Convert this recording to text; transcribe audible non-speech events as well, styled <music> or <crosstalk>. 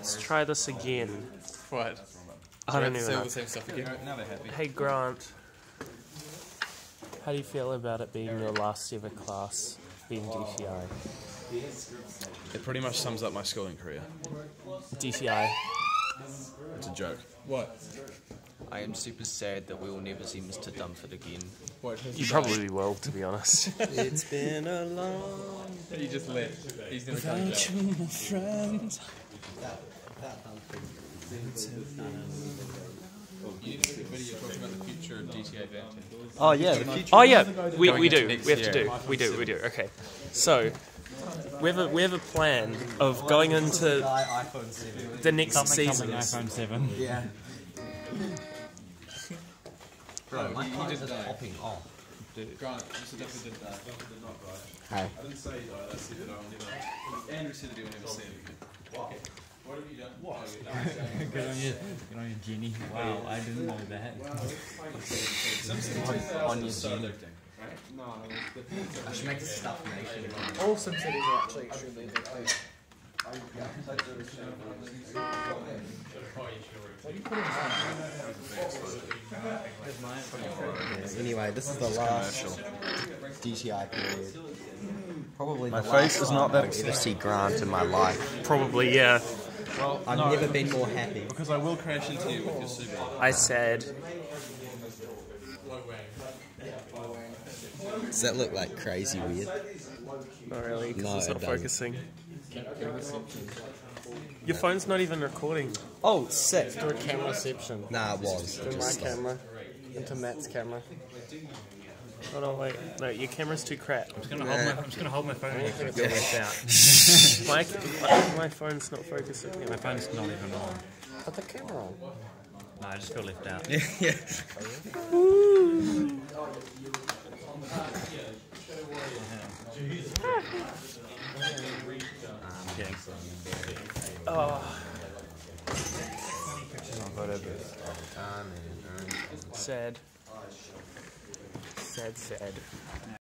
let's try this again. What? I don't even know. the same stuff again. Now they're happy. Hey Grant, how do you feel about it being your last ever class being DTI? It pretty much sums up my schooling career. DTI. It's a joke. What? I am super sad that we will never see Mr. Dumford again. What? You probably will, to be honest. <laughs> It's been a long He just left. He's never coming back. You need to make a video talking about the future of GTA Vanton. Oh yeah, the future. Oh yeah, we, we do. We have to do. We do. We do. Okay. So we have a we have a plan of going into the next season. iPhone 7. Yeah. Bro, My he, he phone is popping off. Grant, Mr. Duffy did die. Hey. I didn't say he died, I said that I will never. Andrew said that he will never see him again. Okay. What have you done? What? <laughs> Good on you. Good on you, Jenny. Wow, I didn't know that. On your Jenny. I should make a stuff nation. All SimCities are actually extremely addictive. <laughs> Anyway, this is the last DTI period. Probably My the face last is not that I'll ever see Grant in my life. Probably yeah. Well, I've never been more happy. because I will crash into you with your Subaru. I said Does that look like crazy weird? not really because No, it's it not doesn't. focusing. Your phone's not even recording. Oh, sick. Do a camera reception. Nah, it was. Do my camera into Matt's camera. Oh no, wait. No, your camera's too crap. I'm just gonna hold my, I'm just gonna hold my phone here because it's left out. My, my phone's not focusing. My phone's not even on. Put the camera on. No, I just feel left out. yeah. Ah. I'm kidding. Oh. Sad. Sad, sad.